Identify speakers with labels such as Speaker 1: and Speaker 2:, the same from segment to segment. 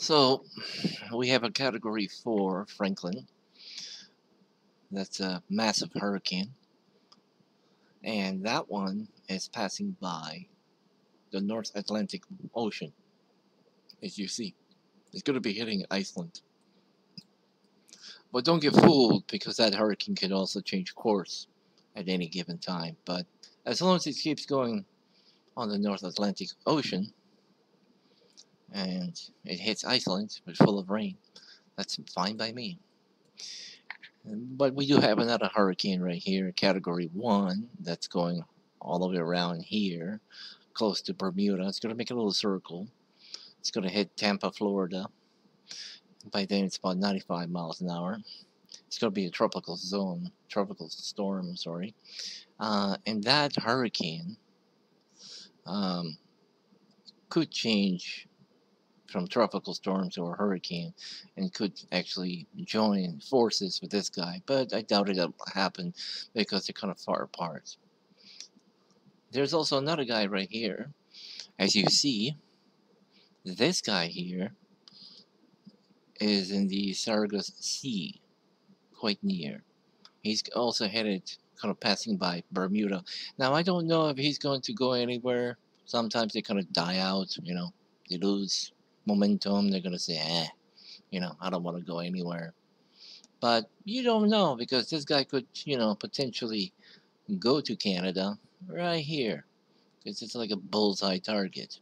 Speaker 1: So we have a category four Franklin. That's a massive hurricane. And that one is passing by the North Atlantic Ocean, as you see. It's going to be hitting Iceland. But don't get fooled because that hurricane can also change course at any given time. But as long as it keeps going on the North Atlantic Ocean and it hits Iceland but full of rain, that's fine by me. But we do have another hurricane right here, category 1, that's going all the way around here, close to Bermuda. It's going to make a little circle. It's going to hit Tampa, Florida. By then it's about 95 miles an hour. It's going to be a tropical zone, tropical storm, sorry. Uh, and that hurricane um, could change from tropical storms or hurricane and could actually join forces with this guy, but I doubt it'll happen because they're kind of far apart. There's also another guy right here. As you see, this guy here is in the Sargasso Sea, quite near. He's also headed, kind of passing by Bermuda. Now, I don't know if he's going to go anywhere. Sometimes they kind of die out, you know, they lose momentum. They're going to say, eh, you know, I don't want to go anywhere. But you don't know because this guy could, you know, potentially go to Canada right here because it's like a bullseye target.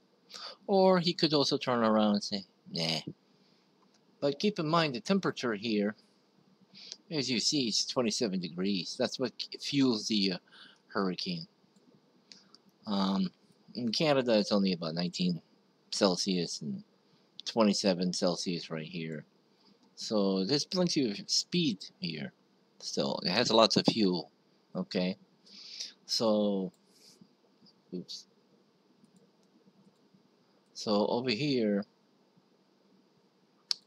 Speaker 1: Or he could also turn around and say, nah. But keep in mind the temperature here, as you see, it's 27 degrees. That's what fuels the uh, hurricane. Um, in Canada, it's only about 19 Celsius and 27 Celsius right here. So there's plenty of speed here. Still, it has lots of fuel. Okay. So, oops. So over here,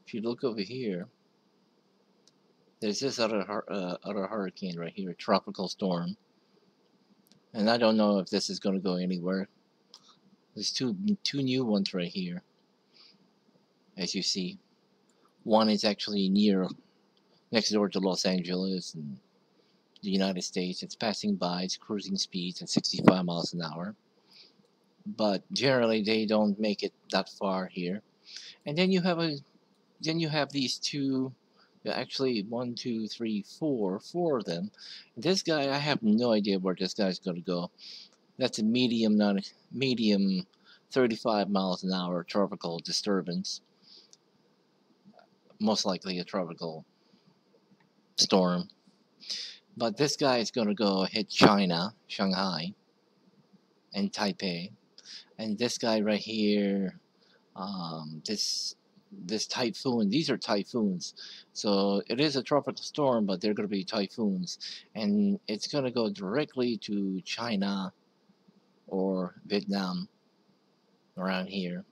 Speaker 1: if you look over here, there's this other uh, other hurricane right here, tropical storm. And I don't know if this is going to go anywhere. There's two two new ones right here as you see. One is actually near, next door to Los Angeles and the United States. It's passing by, it's cruising speeds at 65 miles an hour. But generally they don't make it that far here. And then you have a, then you have these two, actually one, two, three, four, four of them. This guy, I have no idea where this guy's going to go. That's a medium, not medium 35 miles an hour tropical disturbance most likely a tropical storm. But this guy is going to go hit China, Shanghai, and Taipei. And this guy right here, um, this this typhoon, these are typhoons. So it is a tropical storm, but they're going to be typhoons. And it's going to go directly to China or Vietnam around here.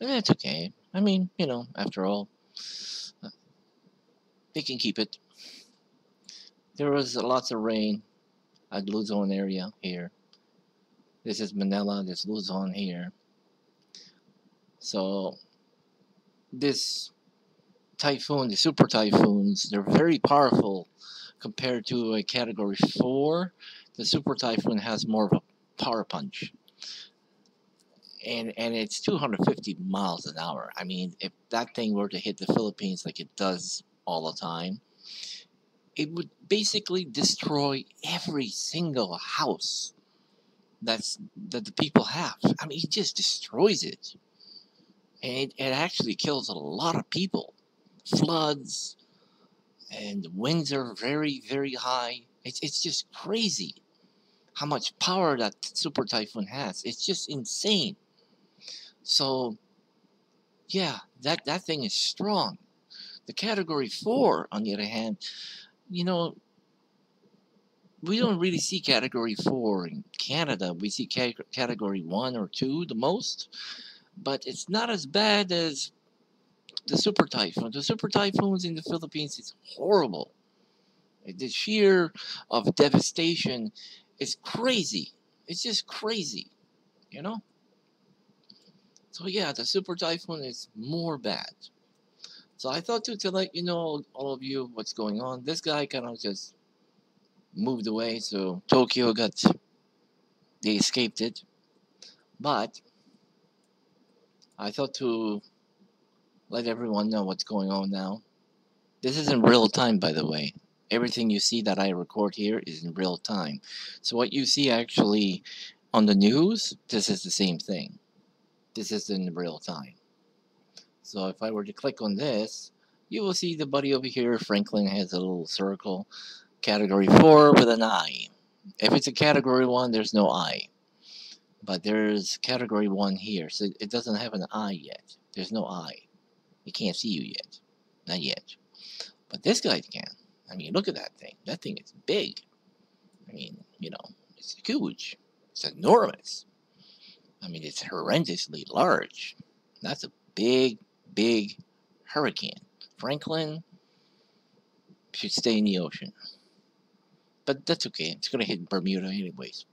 Speaker 1: And that's okay. I mean, you know, after all, they can keep it. There was lots of rain at Luzon area here. This is Manila, this Luzon here. So this typhoon, the super typhoons, they're very powerful compared to a category 4. The super typhoon has more of a power punch and and it's 250 miles an hour. I mean, if that thing were to hit the Philippines like it does all the time, it would basically destroy every single house that's that the people have. I mean, it just destroys it, and it, it actually kills a lot of people. Floods, and the winds are very very high. It's it's just crazy how much power that super typhoon has. It's just insane. So, yeah, that, that thing is strong. The category four, on the other hand, you know, we don't really see category four in Canada. We see category one or two the most, but it's not as bad as the super typhoon. The super typhoons in the Philippines is horrible. The sheer of devastation is crazy. It's just crazy, you know? So yeah, the super typhoon is more bad. So I thought to, to let you know, all of you, what's going on. This guy kind of just moved away, so Tokyo got, they escaped it. But I thought to let everyone know what's going on now. This is in real time, by the way. Everything you see that I record here is in real time. So what you see actually on the news, this is the same thing. This is in real time. So if I were to click on this, you will see the buddy over here, Franklin has a little circle, category 4 with an I. If it's a category 1, there's no I. But there's category 1 here, so it doesn't have an I yet. There's no I. It can't see you yet. Not yet. But this guy can. I mean, look at that thing. That thing is big. I mean, you know, it's huge. It's enormous. I mean, it's horrendously large. That's a big, big hurricane. Franklin should stay in the ocean. But that's okay. It's going to hit Bermuda anyways.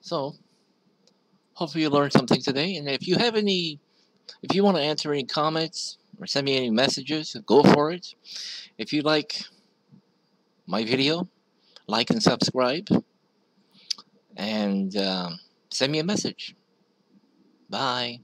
Speaker 1: So, hopefully you learned something today. And if you have any, if you want to answer any comments or send me any messages, go for it. If you like my video, like and subscribe. And um, send me a message. Bye.